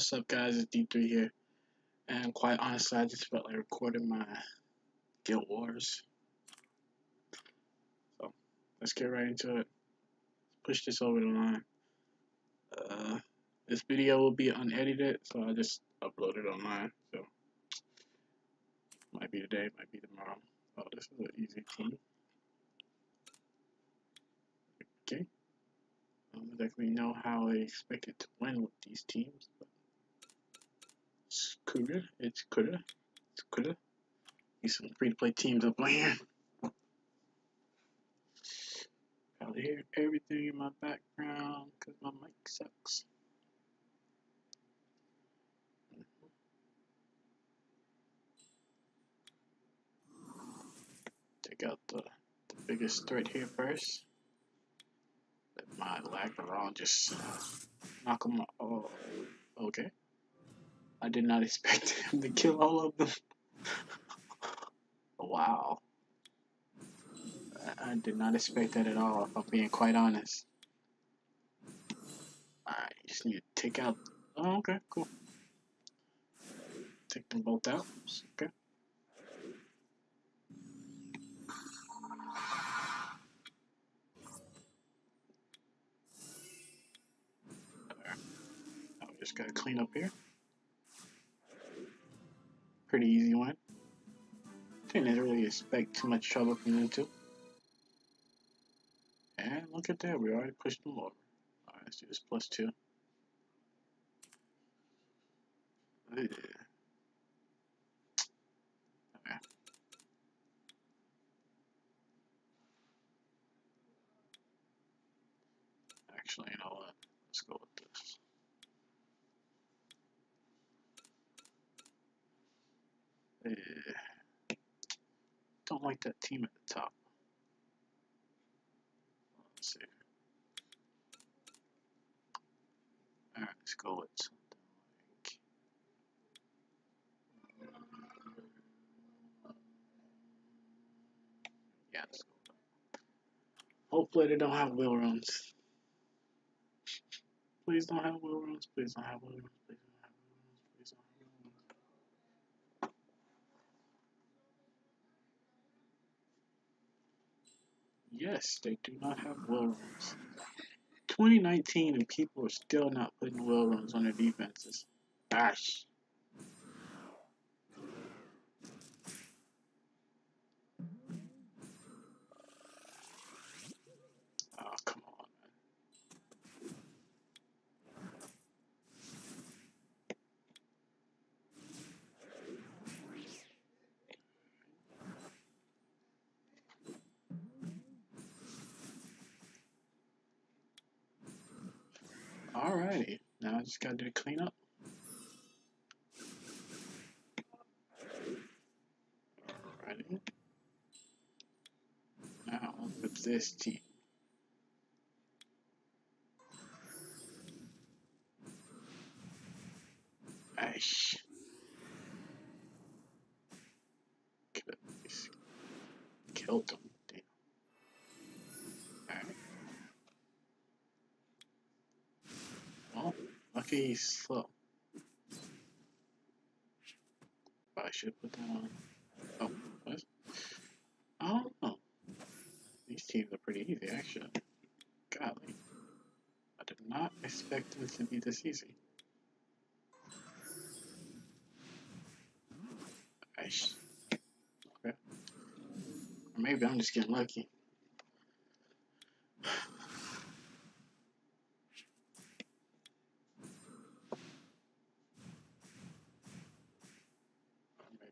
What's up guys, it's D3 here. And quite honestly, I just felt like recording my Guild Wars. So, let's get right into it. Push this over the line. Uh, this video will be unedited, so I just upload it online. So, might be today, might be tomorrow. Oh, this is an easy team. Okay. I don't exactly know how I expected to win with these teams, but it's cool. It's. It's. These some free to play teams up here. Probably hear everything in my background because my mic sucks. Take out the, the biggest threat here first my lag around just knock them Oh, okay. I did not expect him to kill all of them. wow. I did not expect that at all, if I'm being quite honest. Alright, just need to take out... Oh, okay, cool. Take them both out. Okay. Just gotta clean up here. Pretty easy one. Didn't really expect too much trouble from them two. And look at that, we already pushed them over. Alright, let's do this plus two. Yeah. Okay. Actually, you know what? Let's go with Uh, don't like that team at the top. Let's see. Alright, let's go with something like. Yeah, let's go. Hopefully, they don't have Will runes. Please don't have Will runes. Please don't have Will runes. Please. Yes, they do not have Will runes. 2019 and people are still not putting Will runes on their defenses. Gosh. Alrighty, now I just gotta do cleanup. Alrighty. Now with this team. Ash. Killed them. Lucky he's slow. I should put that on. Oh, what? Know. These teams are pretty easy, actually. Golly. I did not expect them to be this easy. Okay. Or maybe I'm just getting lucky.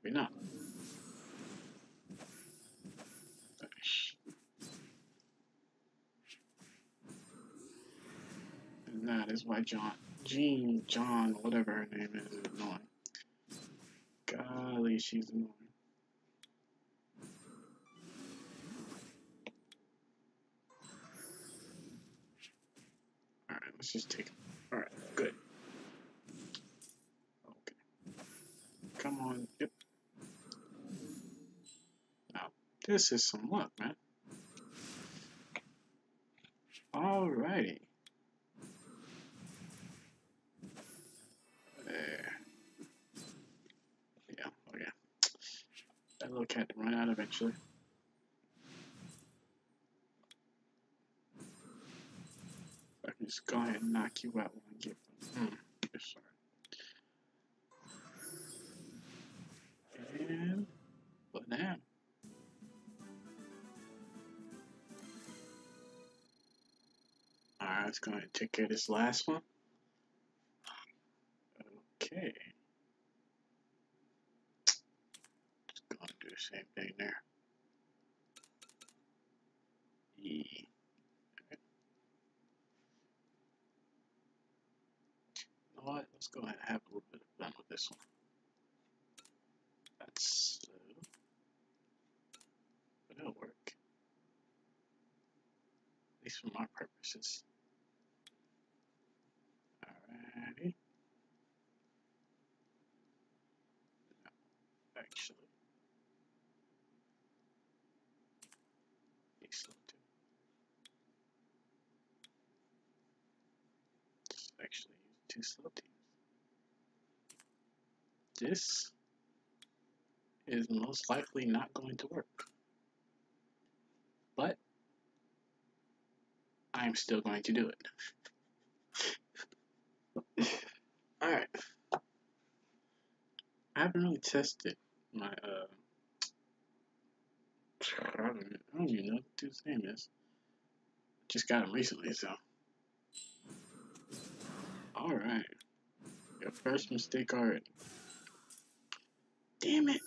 Maybe not. That is why John, Jean, John, whatever her name is, is annoying. Golly, she's annoying. Alright, let's just take. Alright, good. Okay. Come on, yep. Now, this is some luck, man. Actually. I can just go ahead and knock you out when I get them. Hmm. And banana. Alright, let's go ahead and take care of this last one. Okay. Just gonna do the same thing there. You know what? Let's go ahead and have a little bit of fun with this one. That's uh, slow. But it'll work. At least for my purposes. Alrighty. actually. Be slow too. Just actually two teams. This is most likely not going to work. But I'm still going to do it. Alright. I haven't really tested my uh I don't, I don't even know what his name is. Just got him recently, so. Alright. Your first mistake already. Damn it.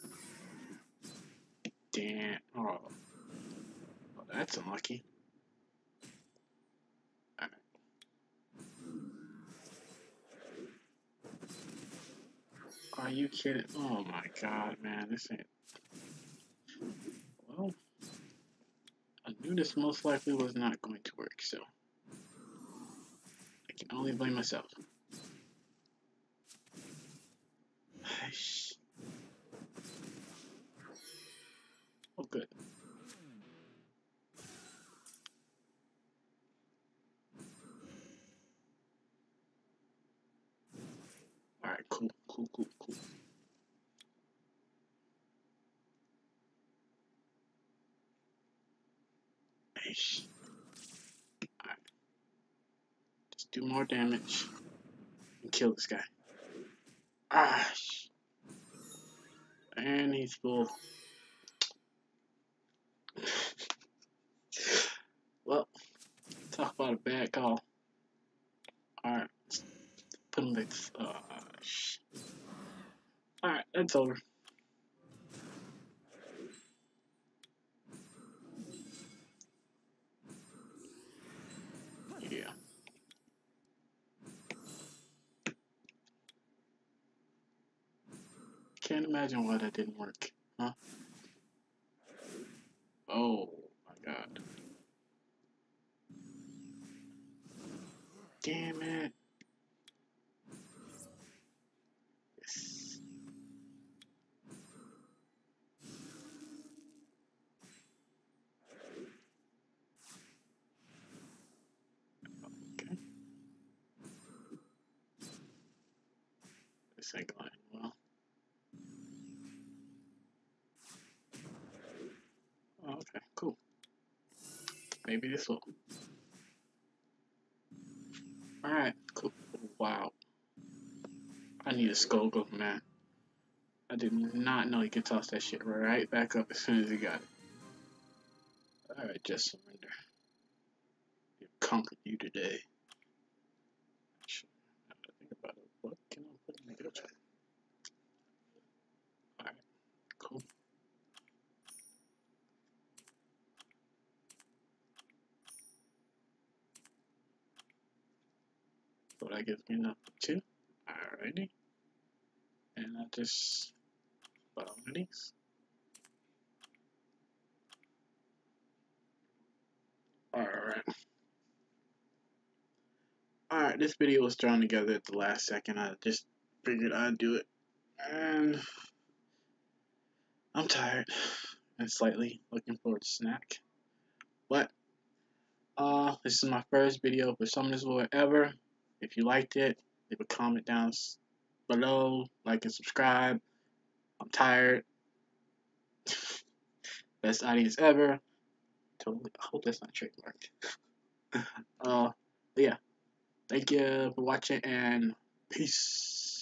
Damn. Oh. that's unlucky. Are you kidding? Oh my god, man. This ain't. Well, I knew this most likely was not going to work, so. I can only blame myself. Oh, good. Alright, cool, cool, cool, cool. Alright. Just do more damage and kill this guy. Ah, and he's full. well, talk about a bad call. Alright, put him next. Uh, Alright, that's over. Yeah. Can't imagine why that didn't work, huh? Oh my god. Damn it. Yes. Okay. This ain't going well. Oh, okay, cool. Maybe this will. Alright, cool. Wow. I need a skull go, man. I did not know he could toss that shit right back up as soon as he got it. Alright, just surrender. We conquered you today. Actually, now that I think about it, what can I put in the gacha? Alright, cool. So that gives me for two. Alrighty. And I just of these. Alright. Alright, this video was thrown together at the last second. I just figured I'd do it. And I'm tired and slightly looking forward to snack. But uh this is my first video for Summoners War ever. If you liked it, leave a comment down below, like and subscribe. I'm tired. Best audience ever. Totally. I hope that's not trademarked. uh, yeah. Thank you for watching and peace.